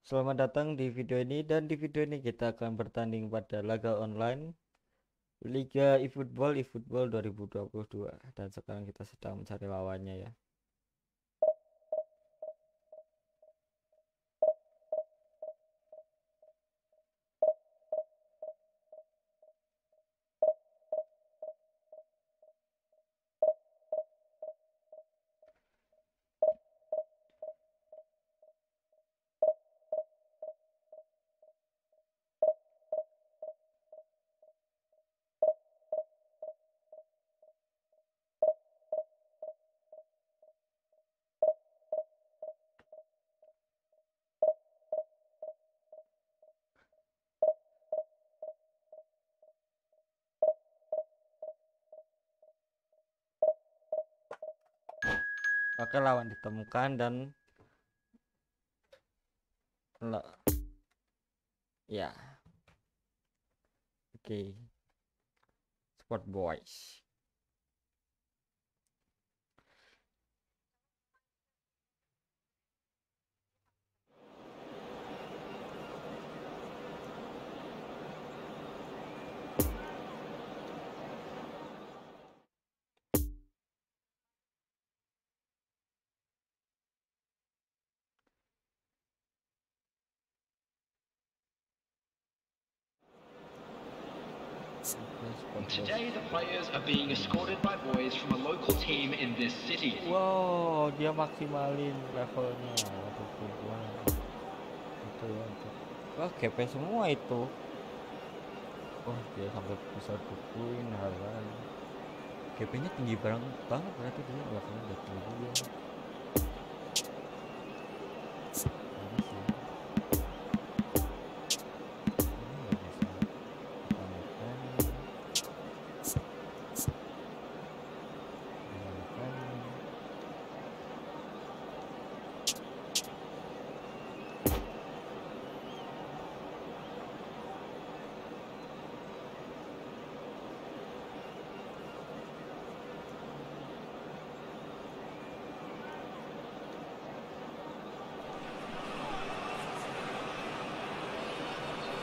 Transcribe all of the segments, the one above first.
Selamat datang di video ini dan di video ini kita akan bertanding pada laga online Liga eFootball eFootball 2022 dan sekarang kita sedang mencari lawannya ya. Oke lawan ditemukan dan Lo. ya oke Sport Boys Today, the players are being escorted by boys from a local team in this city. Wow, dia maksimalin levelnya. Itu. Wah, GP semua itu. Oh, dia sampai bisa dukuin hal-hal. GP-nya tinggi banget, banget berarti dia levelnya udah tinggi ya.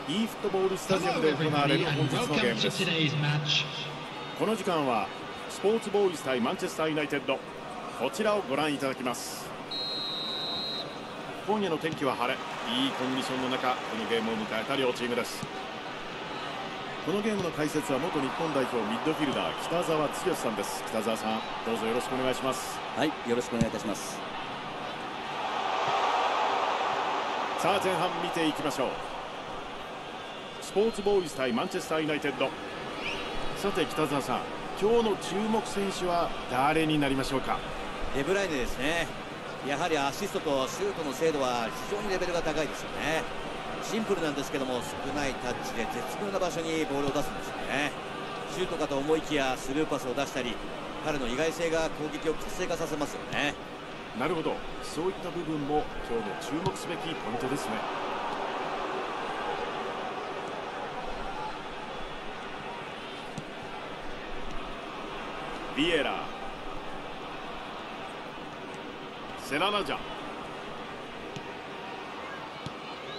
E フットボールスタジアムで行われる本日のゲームです.この時間はスポーツボーイズ対マンチェスターユナイテッドこちらをご覧いただきます。今夜の天気は晴れいいコンディションの中このゲームを迎えた両チームです。このゲームの解説は元日本代表ミッドフィルダー北澤剛さんです。北澤さんどうぞよろしくお願いします。はい、よろしくお願いいたします。さあ前半見ていきましょう。スポーツボーイズ対マンチェスターユナイテッドさて北澤さん今日の注目選手は誰になりましょうか？デブライネですね。やはりアシストとシュートの精度は非常にレベルが高いですよね。シンプルなんですけども少ないタッチで絶妙な場所にボールを出すんですよね。シュートかと思いきやスルーパスを出したり、彼の意外性が攻撃を活性化させますよね。なるほどそういった部分も今日の注目すべきポイントですねビエラセララジャ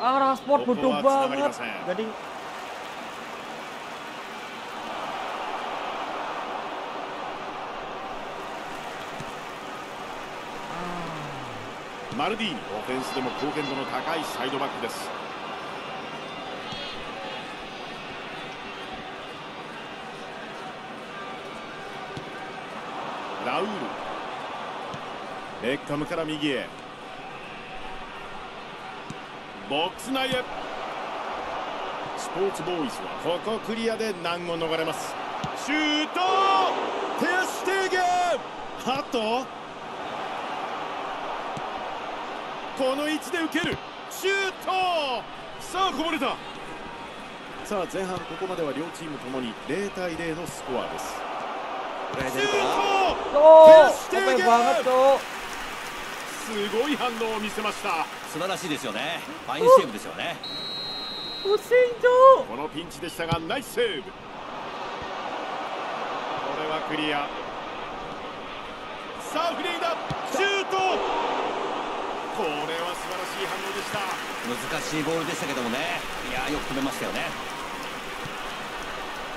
あらスポットドバーガデマルディオフェンスでも貢献度の高いサイドバックですラウール。ベッカムから右へ。ボックス内へ。スポーツボーイズはここクリアで難を逃れます。シュート！テアシュテーゲンあとこの位置で受ける。シュート！さあこぼれた。さあ前半ここまでは両チームともに0対0のスコアです。シュー出るか Cok, Ter OP Stegen. banget, Cok. すごい反応を見せました素晴らしいですよね。ファインセーブですよね。このピンチでしたがナイスセーブこれはクリアさあフリーだシュートこれは素晴らしい反応でした難しいボールでしたけどもねいやよく止めましたよね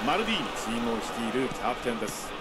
マルディーニチームを率いるキャプテンです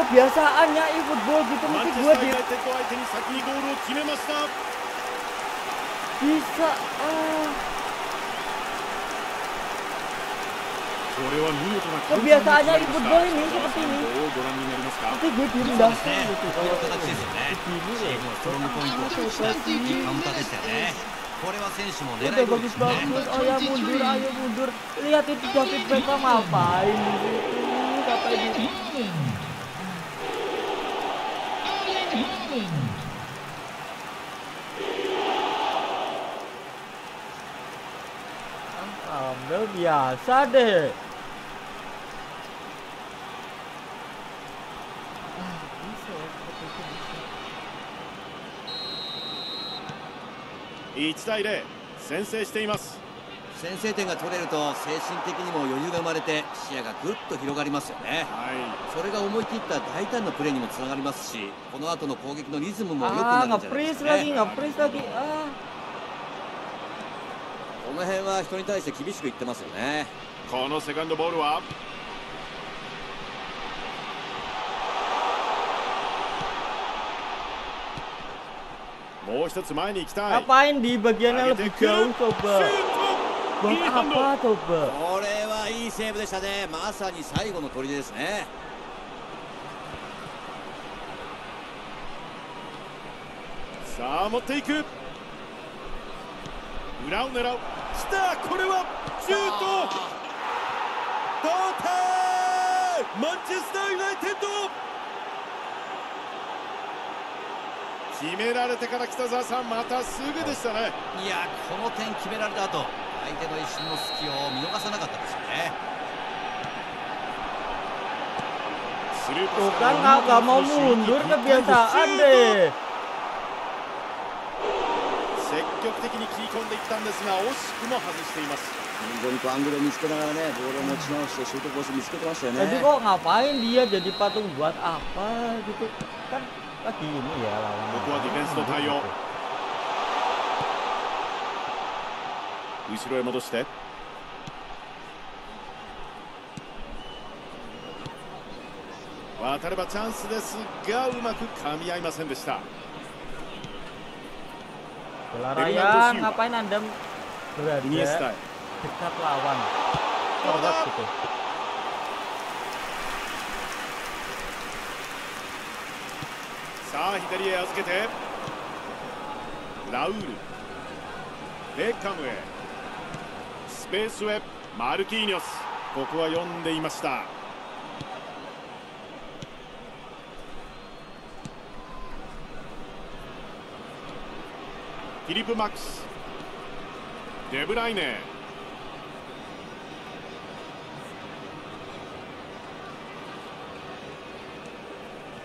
kebiasaannya e-football gitu mungkin gue di bisa ah. kebiasaannya e-football ini seperti ini. nanti gue direndahkan gitu kalau Udah bagus-bagus, ayo mundur, ayo mundur. Lihat itu David Beckham apa ini kata ini Ambil biasa deh. Ah, bisa ya, seperti itu bisa. 1対0先制しています先制点が取れると精神的にも余裕が生まれて視野がぐっと広がりますよね。はい。それが思い切った大胆なプレーにもつながりますしこの後の攻撃のリズムも良くな Ah, るんじゃないですかね. Ah. この辺は人に対して厳しく言ってますよね。このセカンドボールは？もう一つ前に行きたい。Ngapain di bagian yang 上げ lebih てくる。jauh シュー coba? これはいいセーブでしたね。まさに最後の砦ですね。さあ持っていく。裏を狙う。来た。これはシュート。同点。マンチェスターユナイテッド。決められてから北澤さんまたすぐでしたね。いやこの点決められた後相手の一瞬の隙を見逃さなかったですよねスルーパ Tuh ス kan nggak nggak mau mundur kebiasaan deh. 積極的に切り込んでいったんですが惜しくも外しています非常にこうアングルを見つけながらねボールを持ち直してシュートコース見つけてましたよ Jadi ね kok ngapain dia jadi patung buat apa gitu? Kan lagi ini ya lawan. ここはディフェンスの対応後ろへ戻して。渡ればチャンスですがうまく噛み合いませんでした。さあ左へ預けてラウールベッカムへペースへマルキーニョス。ここは読んでいました。フィリップ・マックス。デブライネ。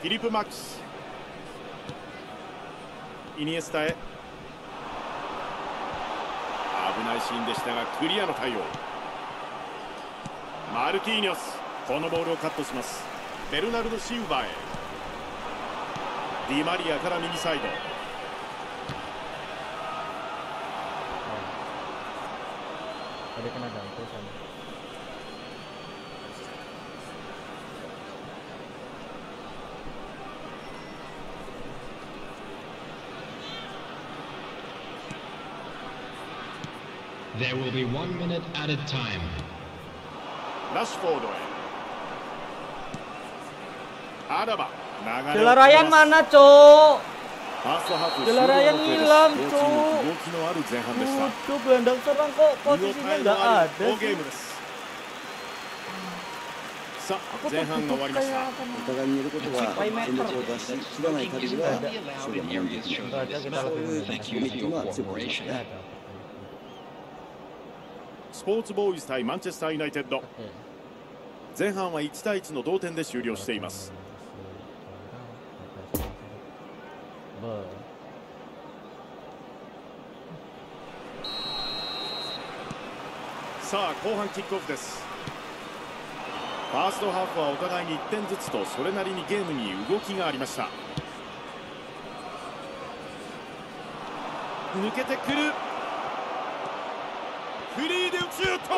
フィリップ・マックス。イニエスタへ。ないシーンでしたがクリアの対応。マルキーニョスこのボールをカットします。ベルナルド・シウバへ。ディマリアから右サイド。Tadi kena ganti sama. There will be one minute added time. Mana, Cok? Jelarayan hilang Cok. Udah gelandang serang kok posisinya nggak ada sih. Aku tuh butuh kayak apa meter. Sudah naik tadi juga. Sudah. Kita スポーツボーイズ対マンチェスターユナイテッド前半は1対1の同点で終了しています。さあ後半キックオフです。ファーストハーフはお互いに1点ずつとそれなりにゲームに動きがありました。抜けてくる。シュート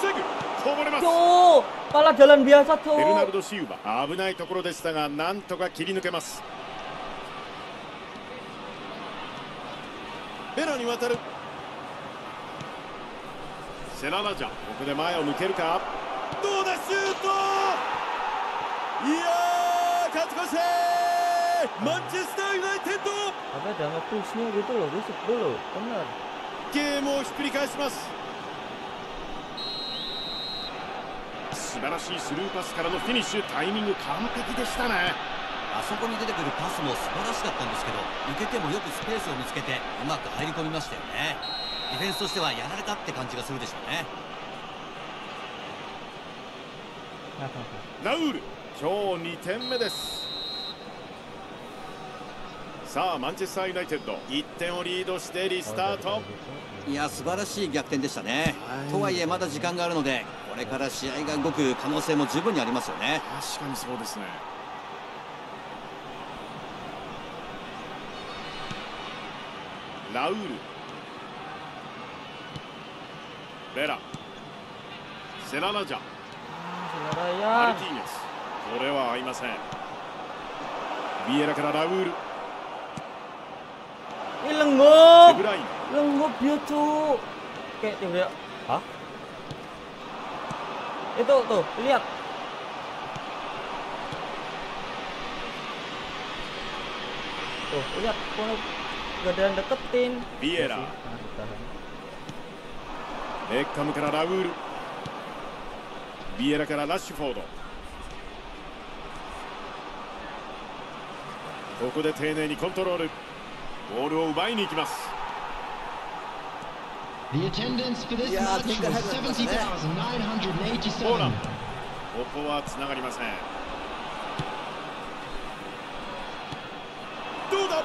防ぐこぼれます。Cuk, malah jalan biasa, ベルナル.ド・シウバ。危ないところでしたがなんとか切り抜けます。ベラに渡る。セララジャここで前を向けるか。どうだシュート。いやー勝ち越し。マンチェスターユナイテッド。Tapi ada nge-pushnya gitu loh, dia sebel loh, bener. ゲームをひっくり返します素晴らしいスルーパスからのフィニッシュタイミング完璧でしたね。あそこに出てくるパスも素晴らしかったんですけど受けてもよくスペースを見つけてうまく入り込みましたよね。ディフェンスとしてはやられたって感じがするでしょうね。ラウール今日2点目ですさあマンチェスターユナイテッド1点をリードしてリスタート。いや素晴らしい逆転でしたね。とはいえまだ時間があるのでこれから試合が動く可能性も十分にありますよね。確かにそうですね。ラウール。ベラ。セララジャ。Ah, マル.ティーニャス。これは合いません。ビエラからラウール Ih, デ lengup. ブライン Lengup dia, Cuk. Kayak dia dia. Hah? Itu tuh, lihat. Tuh, lihat. Kalau gak ada yang deketin. Vieira. Ya sih, nah, ditahan. ベッカムからラウールビエラからラッシュフォードここで丁寧にコントロール ボールを奪いに行きます。ここはつがりません。どうだ、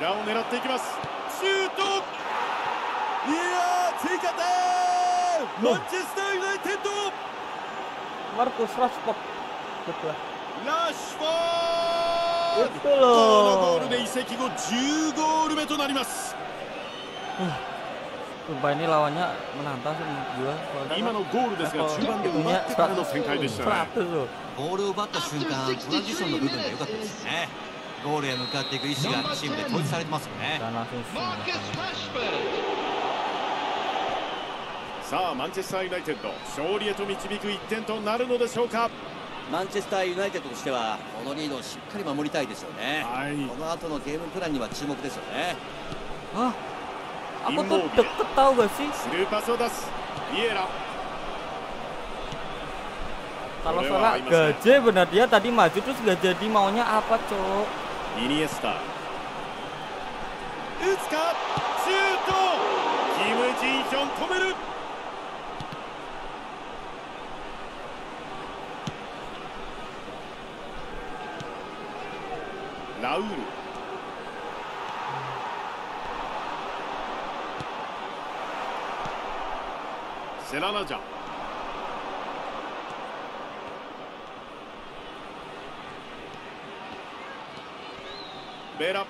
裏を狙っていきます。シュートいや、追加点マッチスター・ユナイテッドマルコス・ラス。シュフォーこのゴール.で移籍後10ゴール目となります Sumpah ini lawannya menantang sih menurut gua. Soalnya 今 kan のゴールですが level 中盤で奪 itunya ってからの展開でしたね100 loh. ボールを奪った瞬間トランジションの部分が良かったですよねゴールへ向かっていく意思がチームで統一されてますよね.さあマンチェスターユナイテッド勝利へと導く1点となるのでしょうかマンチェスターユナイテッドとしてはこのリードをしっかり守りたいですよね、この後のゲームプランには注目ですよね。あ、インモービアス。ルーパスを出す。ビエラカロサラ。ガブナデア tadi maju terus ジェディマオニャアパチョイニエスタ。打つか？シュート！キムジンョン止める！ウール。セラナジャ。ベラ。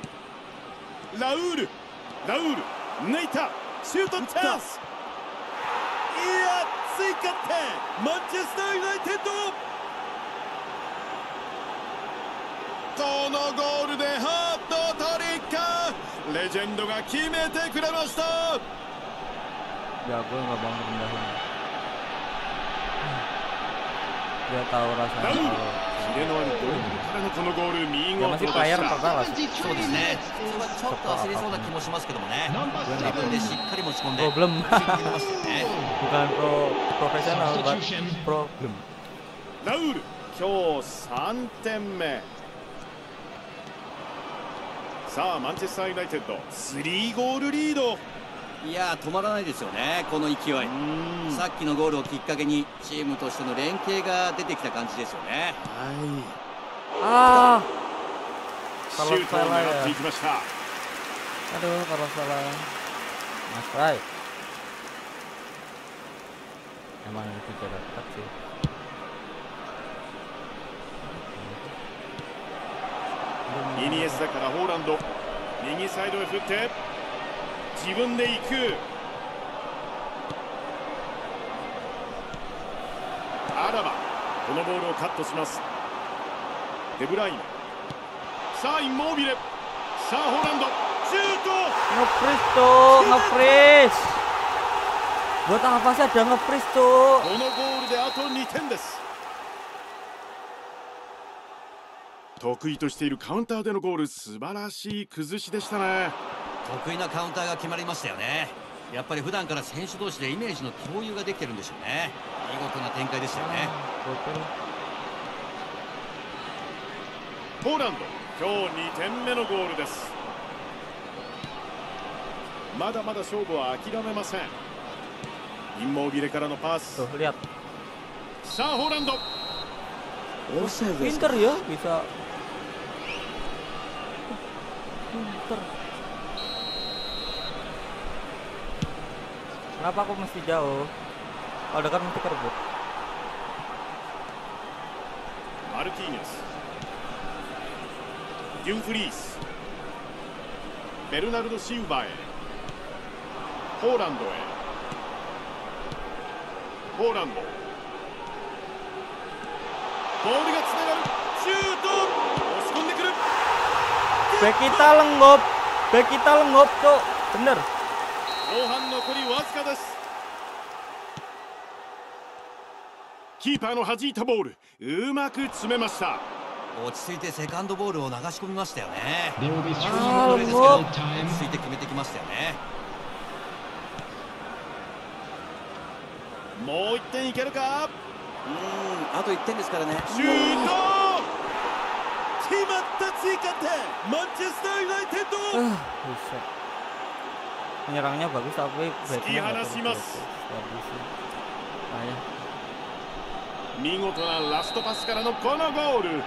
ラウール。ラウール。抜いた。シュートチャンス。いや追加点。マンチェスターユナイテッド。このゴールでハットトリックレジェンドが決めてくれました。いやこれが番組だよ、ね、田原さん。キのゴールからのこのゴール見事るかそうですね。ちょっと焦りそうな気もしますけどもね。これでしっかり持ち込んでラウール今日3点目。さあマンチェスターユナイテッド3ゴールリード。いやー止まらないですよねこの勢い。うん。さっきのゴールをきっかけにチームとしての連携が出てきた感じですよね。ah シュートを狙っていきました。aduh kalau salah mas Rai emang itu jarak dekat sih イニエスタからホーランド。右サイドへ振って。自分で行く。アラバ。このボールをカットします。デブライネ。さあインモービレ。さあホーランド。シュート。Tuh buat apa sih ada tuh このゴールであと2点です得意としているカウンターでのゴール素晴らしい崩しでしたね。得意なカウンターが決まりましたよね。やっぱり普段から選手同士でイメージの共有ができてるんでしょうね。見事な展開でしたよね.ポーランド今日2点目のゴールです。まだまだ勝負は諦めません。インモービレからのパス。さあホーランド。bisa pinter kenapa aku mesti jauh? Kalau dekat mesti kerebut. マルティーニョスデュンフリースベルナルド・シウバへ.ポーランドへ.ポーランドボールがつながる.シュート押し込んでくる back kita lenggop back kita lenggop tuh bener. 後半残りわずかですキーパーの弾いたボールうまく詰めました落ち着いてセカンドボールを流し込みましたよね Ah, minutes look. of time. 落ち着いて決めてきましたよねもう1点いけるかうーんあと1点ですからねシュート決まった追加点マンチェスターユナイテッド Ah. Menyerangnya bagus tapi backnya bagus. Bagus sih. Ah, ya. 見事なラストパスからのこのゴール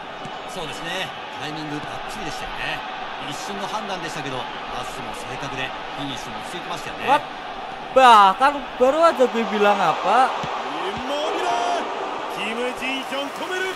そうですねタイミングバッチリでしたよね一瞬の判断でしたけどパスも正確でフィニッシュも落ち着いてましたよね What? Bahkan baru aja gue bilang apa? インモービレキム・ジンヒョン止める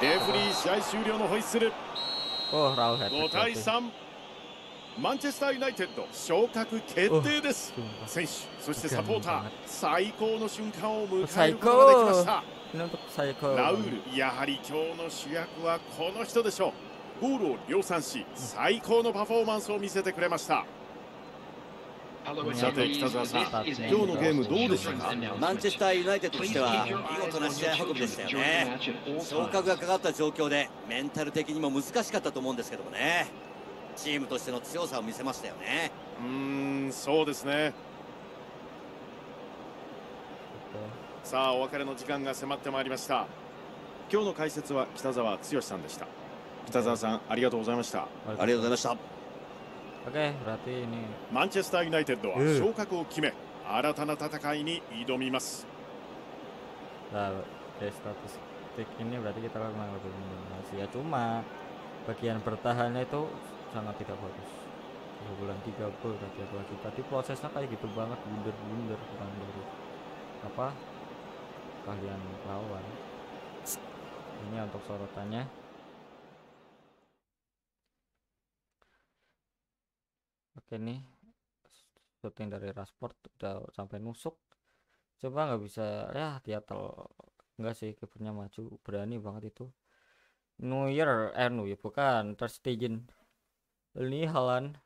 レフリー試合終了のホイッスル。Oh, Raul hat 5対3マンチェスターユナイテッド。昇格決定です。選手そしてサポーター。最高の瞬間を迎えることができました。ラウールやはり今日の主役はこの人でしょう。ゴールを量産し最高のパフォーマンスを見せてくれましたさて.北澤さん。今日のゲームどうでしたか？マンチェスターユナイテッドとしては見事な試合運びでしたよね。昇格がかかった状況でメンタル的にも難しかったと思うんですけどもね。チームとしての強さを見せましたよね。うーんそうですね.さあお別れの時間が迫ってまいりました。今日の解説は北澤剛さんでした。北澤さんありがとうございました。ありがとうございました Oke, berarti ini マンチェスターユナイテッドはうん昇格を決め新たな戦いに挑みます Nah, dari statistik ini berarti kita memang lebih mendominasi ya cuma bagian bertahannya itu sangat tidak bagus dua bulan tiga gol tadi dua lagi tadi prosesnya kayak gitu banget bunder-bunder bukan dari apa kalian lawan ini untuk sorotannya Oke nih syuting dari Rashford udah sampai nusuk. Coba nggak bisa ya dia tel enggak sih kipernya maju. Berani banget itu. Neuer eh Neuer bukan Ter Stegen. Ini Halan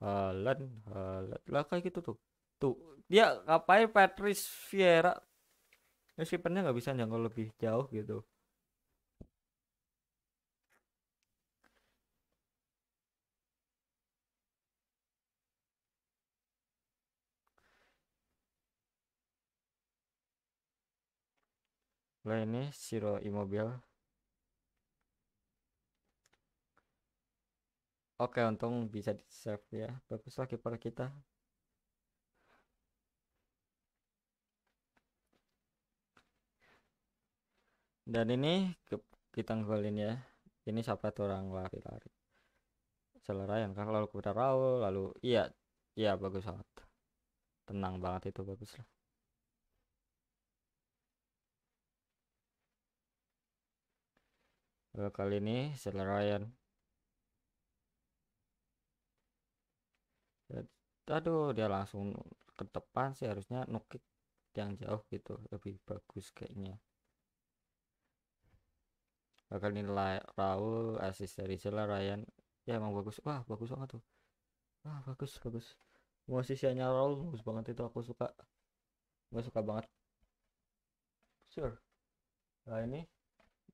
Halan Halan lah kayak gitu tuh. Tuh dia ngapain Patrice Vieira? Meskipun nggak bisa jangkau lebih jauh gitu ini Siro Immobile Oke, untung bisa di save ya. Baguslah kiper kita. Dan ini kita golin ya. Ini siapa tuh orang lari-lari? Selerayan kan lalu kita Raul lalu iya iya bagus banget. Tenang banget itu bagus lah. Lalu kali ini Selerayan aduh dia langsung ke depan sih harusnya nukik yang jauh gitu lebih bagus kayaknya. Bakal nilai Raul asis dari Zela Ryan. Ya emang bagus. Wah bagus banget tuh. Wah bagus bagus. Posisinya Raul bagus banget itu aku suka. Gue suka banget. Sure. Nah ini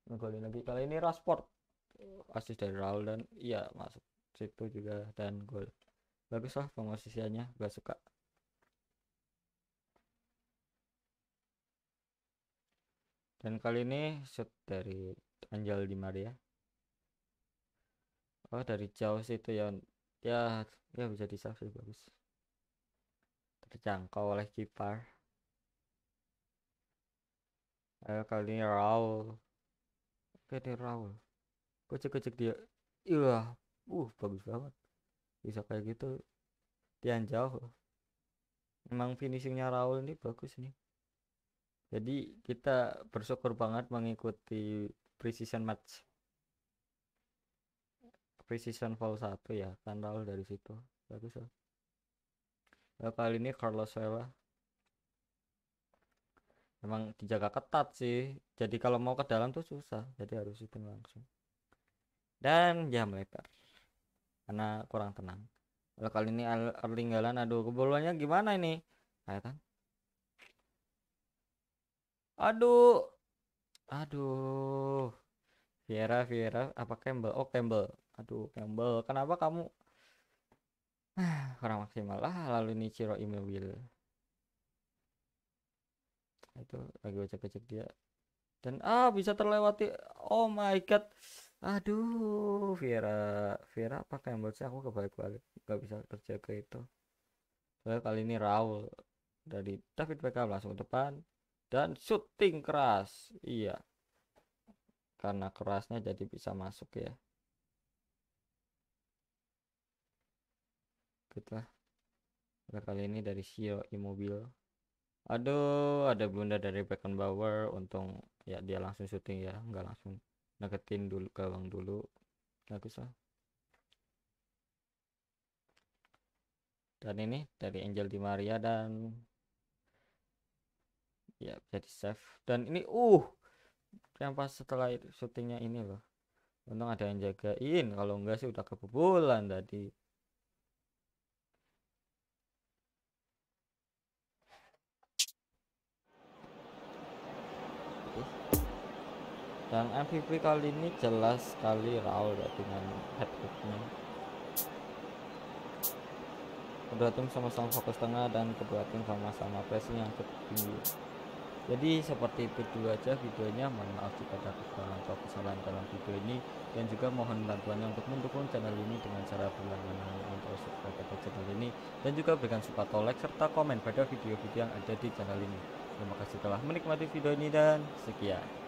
ngegolin lagi. Kali ini Rashford asis dari Raul dan iya masuk situ juga dan gol. Bagus lah pemosisiannya gak suka. Dan kali ini shoot dari Angel Di Maria. Oh dari jauh situ ya. Ya ya bisa di save sih bagus. Terjangkau oleh kiper. Ayo kali ini Raul oke ini Raul. Kocek-kocek dia. Iya. Uh bagus banget. Bisa kayak gitu. Tian jauh emang finishingnya Raul ini bagus nih. Jadi kita bersyukur banget mengikuti precision match. Precision fall satu ya kan Raul dari situ. Bagus ya, kali ini Carlos Vela emang dijaga ketat sih. Jadi kalau mau ke dalam tuh susah. Jadi harus itu langsung. Dan jam lebar karena kurang tenang. Kalau kali ini Erling Haaland aduh kebobolannya gimana ini? Kayak kan? Aduh. Aduh. Vieira Vieira apa Campbell? Oh Campbell. Aduh Campbell. Kenapa kamu? Kurang maksimal. Lah lalu ini Ciro Immobile itu lagi cek-cek dia. Dan ah bisa terlewati. Oh my god. Aduh Vieira Vieira apa Campbell sih aku kebalik-balik. Nggak bisa terjaga itu. Soalnya kali ini Raul dari David Beckham langsung ke depan dan shooting keras. Iya. Karena kerasnya jadi bisa masuk ya. Gitu lah. Kali ini dari Sio Immobile aduh ada blunder dari Beckenbauer untung ya dia langsung syuting ya nggak langsung deketin dulu gawang dulu. Bagus lah. Dan ini dari Angel Di Maria dan ya jadi save dan ini uh yang pas setelah syutingnya ini loh. Untung ada yang jagain kalau enggak sih udah kebobolan tadi dan MVP kali ini jelas sekali Raul ya, dengan hat tricknya kedua tim sama-sama fokus tengah dan kedua tim sama-sama pressing yang cukup tinggi. Jadi seperti itu dulu aja videonya mohon maaf jika ada kekurangan atau kesalahan dalam video ini. Dan juga mohon bantuannya untuk mendukung channel ini dengan cara berlangganan untuk subscribe pada channel ini. Dan juga berikan suka atau like serta komen pada video-video yang ada di channel ini. Terima kasih telah menikmati video ini dan sekian